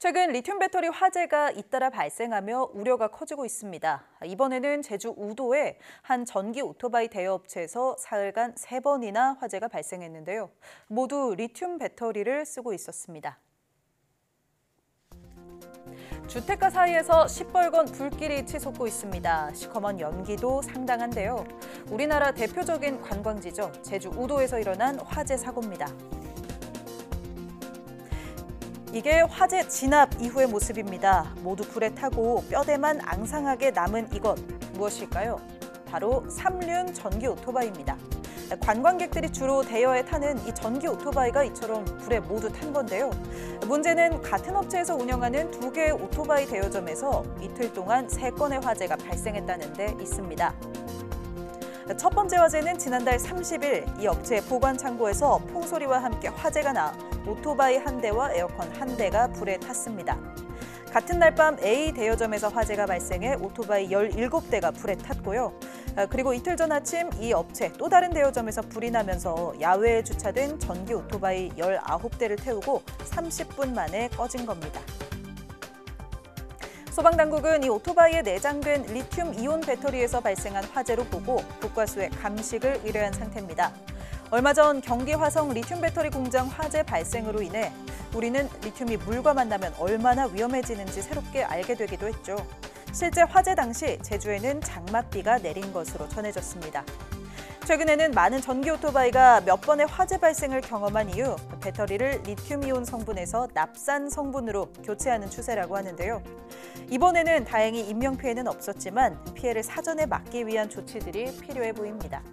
최근 리튬 배터리 화재가 잇따라 발생하며 우려가 커지고 있습니다. 이번에는 제주 우도의 한 전기 오토바이 대여업체에서 사흘간 세 번이나 화재가 발생했는데요. 모두 리튬 배터리를 쓰고 있었습니다. 주택가 사이에서 시뻘건 불길이 치솟고 있습니다. 시커먼 연기도 상당한데요. 우리나라 대표적인 관광지죠. 제주 우도에서 일어난 화재 사고입니다. 이게 화재 진압 이후의 모습입니다. 모두 불에 타고 뼈대만 앙상하게 남은 이것 무엇일까요? 바로 삼륜 전기 오토바이입니다. 관광객들이 주로 대여에 타는 이 전기 오토바이가 이처럼 불에 모두 탄 건데요. 문제는 같은 업체에서 운영하는 두 개의 오토바이 대여점에서 이틀 동안 세 건의 화재가 발생했다는 데 있습니다. 첫 번째 화재는 지난달 30일 이 업체의 보관 창고에서 풍소리와 함께 화재가 나 오토바이 한 대와 에어컨 한 대가 불에 탔습니다. 같은 날 밤 A 대여점에서 화재가 발생해 오토바이 17대가 불에 탔고요. 아, 그리고 이틀 전 아침 이 업체 또 다른 대여점에서 불이 나면서 야외에 주차된 전기 오토바이 19대를 태우고 30분 만에 꺼진 겁니다. 소방당국은 이 오토바이에 내장된 리튬 이온 배터리에서 발생한 화재로 보고 국과수의 감식을 의뢰한 상태입니다. 얼마 전 경기 화성 리튬 배터리 공장 화재 발생으로 인해 우리는 리튬이 물과 만나면 얼마나 위험해지는지 새롭게 알게 되기도 했죠. 실제 화재 당시 제주에는 장맛비가 내린 것으로 전해졌습니다. 최근에는 많은 전기 오토바이가 몇 번의 화재 발생을 경험한 이후 배터리를 리튬이온 성분에서 납산 성분으로 교체하는 추세라고 하는데요. 이번에는 다행히 인명 피해는 없었지만 피해를 사전에 막기 위한 조치들이 필요해 보입니다.